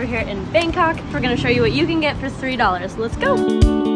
we're here in Bangkok. We're gonna show you what you can get for $3. Let's go.